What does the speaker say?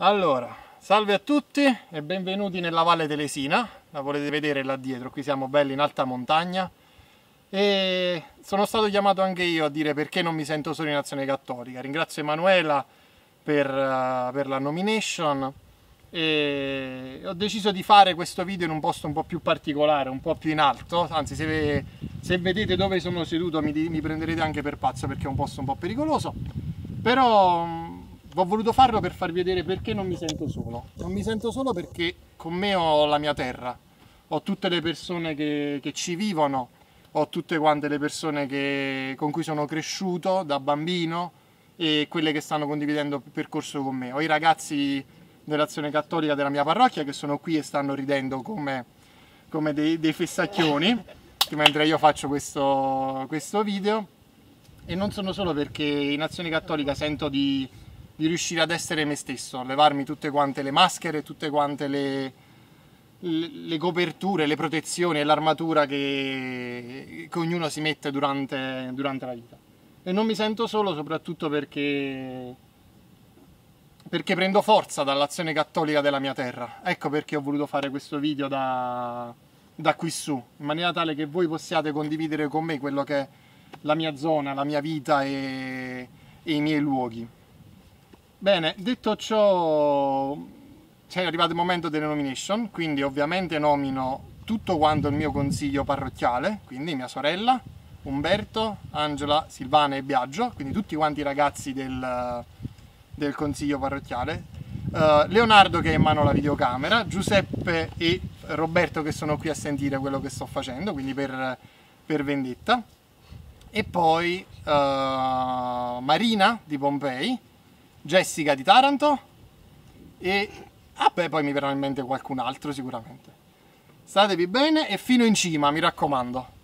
Allora, salve a tutti e benvenuti nella Valle Telesina, la volete vedere là dietro, qui siamo belli in alta montagna. E sono stato chiamato anche io a dire perché non mi sento solo in azione cattolica. Ringrazio Emanuela per, uh, per la nomination. E ho deciso di fare questo video in un posto un po' più particolare, un po' più in alto, anzi se, se vedete dove sono seduto mi, mi prenderete anche per pazzo perché è un posto un po' pericoloso, però ho voluto farlo per farvi vedere perché non mi sento solo. Non mi sento solo perché con me ho la mia terra, ho tutte le persone che, che ci vivono, ho tutte quante le persone che, con cui sono cresciuto da bambino e quelle che stanno condividendo il percorso con me. Ho i ragazzi dell'azione cattolica della mia parrocchia che sono qui e stanno ridendo come, come dei, dei, fessacchioni mentre io faccio questo, questo video e non sono solo perché in azione cattolica sento di di riuscire ad essere me stesso, levarmi tutte quante le maschere, tutte quante le, le, le coperture, le protezioni e l'armatura che, che, ognuno si mette durante, durante la vita. E non mi sento solo soprattutto perché, perché prendo forza dall'azione cattolica della mia terra. Ecco perché ho voluto fare questo video da, da qui su, in maniera tale che voi possiate condividere con me quello che è la mia zona, la mia vita e, e i miei luoghi. Bene, detto ciò, è arrivato il momento delle nomination, quindi ovviamente nomino tutto quanto il mio consiglio parrocchiale, quindi mia sorella, Umberto, Angela, Silvana e Biagio, quindi tutti quanti i ragazzi del, del consiglio parrocchiale, uh, Leonardo che è in mano alla videocamera, Giuseppe e Roberto che sono qui a sentire quello che sto facendo, quindi per, per vendetta, e poi uh, Marina di Pompei, Jessica di Taranto e ah beh, poi mi verrà in mente qualcun altro sicuramente. Statevi bene e fino in cima, mi raccomando.